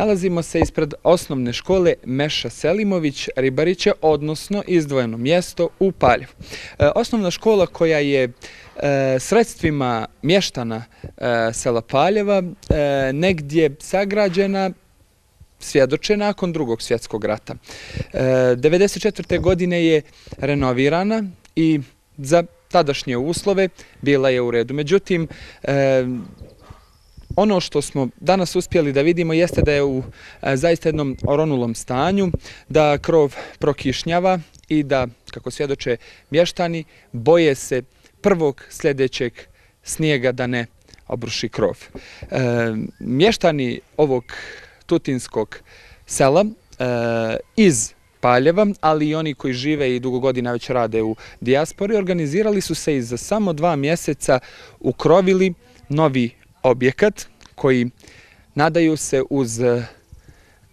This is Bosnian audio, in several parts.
Nalazimo se ispred osnovne škole Meša Selimović Ribarića, odnosno izdvojeno mjesto u Paljev. E, osnovna škola koja je e, sredstvima mještana e, sela Paljeva negdje sagrađena svjedoče nakon drugog svjetskog rata. 1994. godine je renovirana i za tadašnje uslove bila je u redu. Međutim, Ono što smo danas uspjeli da vidimo jeste da je u e, zaista jednom oronulom stanju, da krov prokišnjava i da, kako svjedoče mještani, boje se prvog sljedećeg snijega da ne obruši krov. E, mještani ovog tutinskog sela e, iz Paljeva, ali i oni koji žive i dugo godina već rade u dijaspori, organizirali su se i za samo dva mjeseca ukrovili novi objekat koji nadaju se uz eh,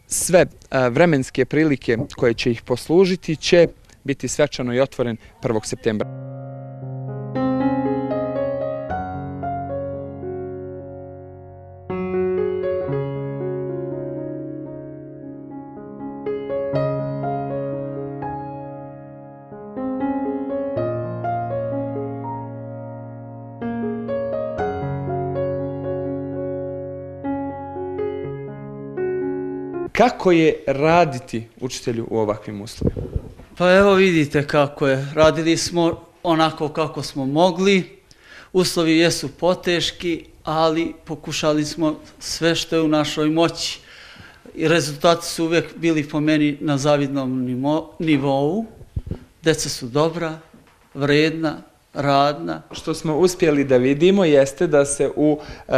sve eh, vremenske prilike koje će ih poslužiti, će biti svečano i otvoren 1. septembra. Kako je raditi učitelju u ovakvim uslovima? Pa evo vidite kako je. Radili smo onako kako smo mogli. Uslovi jesu poteški, ali pokušali smo sve što je u našoj moći. I rezultati su uvijek bili po meni na zavidnom nivou. Deca su dobra, vredna, radna. Što smo uspjeli da vidimo jeste da se u e,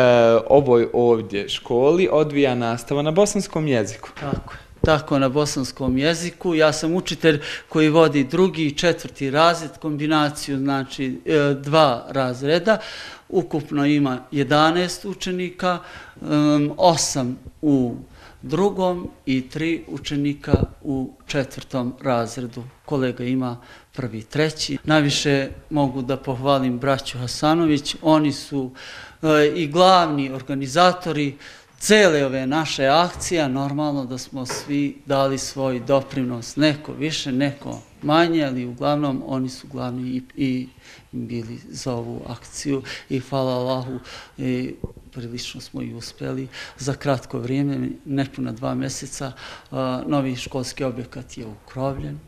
ovoj ovdje školi odvija nastava na bosanskom jeziku. Tako je. Tako, na bosanskom jeziku. Ja sam učitelj koji vodi drugi i četvrti razred, kombinaciju, znači e, dva razreda. Ukupno ima 11 učenika, 8 u drugom i tri učenika u četvrtom razredu. Kolega ima prvi, treći. Najviše mogu da pohvalim braću Hasanović. Oni su e, i glavni organizatori cele ove naše akcije. Normalno da smo svi dali svoj doprinos. Neko više, neko manje, ali uglavnom oni su glavni i, i bili za ovu akciju. I hvala Allahu, i prilično smo i uspeli za kratko vrijeme, nepuna dva mjeseca. Novi školski objekat je ukrovljen.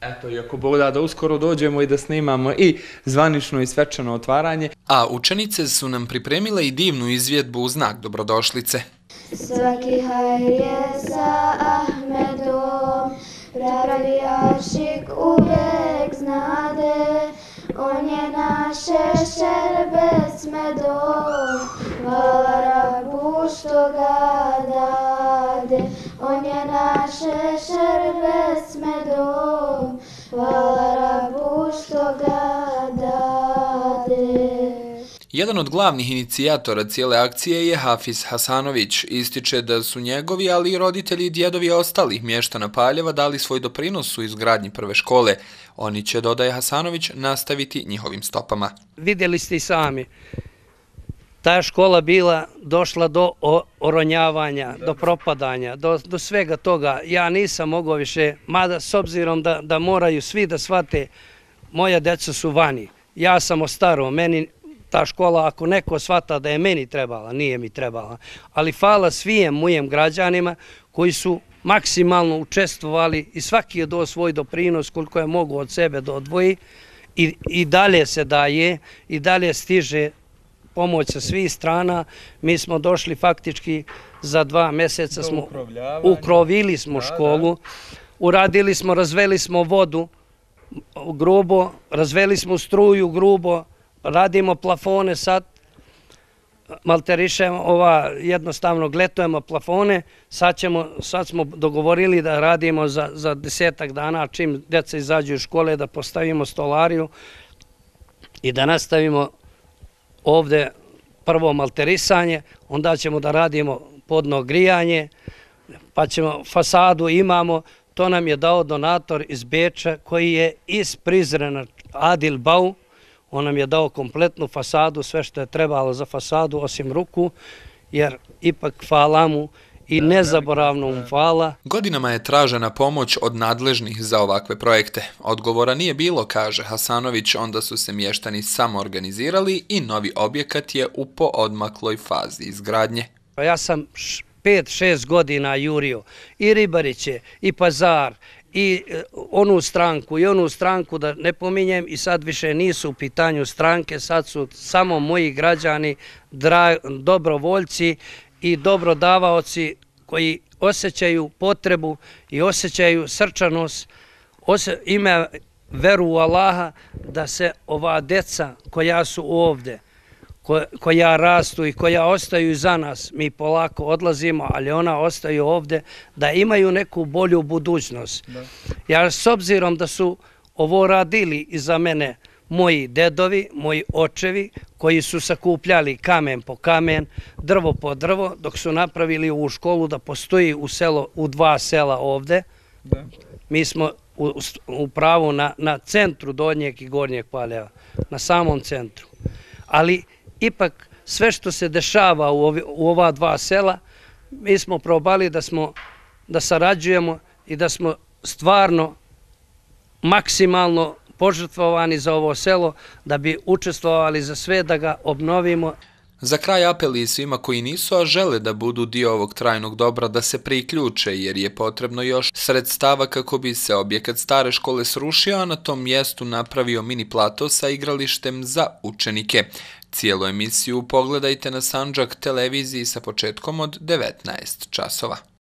Eto, i ako Bog da, da uskoro dođemo i da snimamo i zvanično i svečano otvaranje. A učenice su nam pripremile i divnu izvjedbu u znak dobrodošlice. Svaki hajr je sa Ahmedom, pravi ašik uvek znade, on je naše šerbe s medom, hvala rabu što ga Jedan od glavnih inicijatora cijele akcije je Hafiz Hasanović. Ističe da su njegovi, ali i roditelji i djedovi ostalih mještana Paljeva dali svoj doprinos u izgradnji prve škole. Oni će, dodaje Hasanović, nastaviti njihovim stopama. Vidjeli ste i sami, ta škola bila došla do oronjavanja, do propadanja, do, do svega toga. Ja nisam mogao više, mada s obzirom da, da moraju svi da shvate, moja deca su vani. Ja sam ostaro, meni ta škola, ako neko shvata da je meni trebala, nije mi trebala. Ali hvala svijem mojem građanima koji su maksimalno učestvovali i svaki je do svoj doprinos koliko je mogu od sebe da odvoji i, i dalje se daje i dalje stiže pomoć sa svih strana. Mi smo došli faktički za dva mjeseca, smo ukrovili smo školu, uradili smo, razveli smo vodu grubo, razveli smo struju grubo, radimo plafone sad, malterišemo, ova, jednostavno gletujemo plafone, sad, ćemo, sad smo dogovorili da radimo za, za desetak dana, čim djeca izađu iz škole, da postavimo stolariju i da nastavimo ovde prvo malterisanje, onda ćemo da radimo podno grijanje, pa ćemo fasadu imamo, to nam je dao donator iz Beča koji je iz Prizrena Adil Bau, on nam je dao kompletnu fasadu, sve što je trebalo za fasadu osim ruku, jer ipak hvala mu i nezaboravno mu hvala. Godinama je tražena pomoć od nadležnih za ovakve projekte. Odgovora nije bilo, kaže Hasanović, onda su se mještani samo organizirali i novi objekat je u poodmakloj fazi izgradnje. Pa ja sam 5-6 godina jurio. I Ribariće, i Pazar, i e, onu stranku, i onu stranku, da ne pominjem, i sad više nisu u pitanju stranke, sad su samo moji građani, dobrovoljci i dobrodavaoci koji osjećaju potrebu i osjećaju srčanost, ime veru u Allaha da se ova deca koja su ovde, koja rastu i koja ostaju za nas, mi polako odlazimo, ali ona ostaju ovde, da imaju neku bolju budućnost. Ja s obzirom da su ovo radili i za mene moji dedovi, moji očevi, koji su sakupljali kamen po kamen, drvo po drvo, dok su napravili ovu školu da postoji u, selo, u dva sela ovde. Mi smo u, pravu na, na centru Donjeg i Gornjeg Paljeva, na samom centru. Ali ipak sve što se dešava u, u ova dva sela, mi smo probali da smo da sarađujemo i da smo stvarno maksimalno požrtvovani za ovo selo, da bi učestvovali za sve da ga obnovimo. Za kraj apeli svima koji nisu, a žele da budu dio ovog trajnog dobra da se priključe, jer je potrebno još sredstava kako bi se objekat stare škole srušio, a na tom mjestu napravio mini plato sa igralištem za učenike. Cijelu emisiju pogledajte na Sanđak televiziji sa početkom od 19 časova.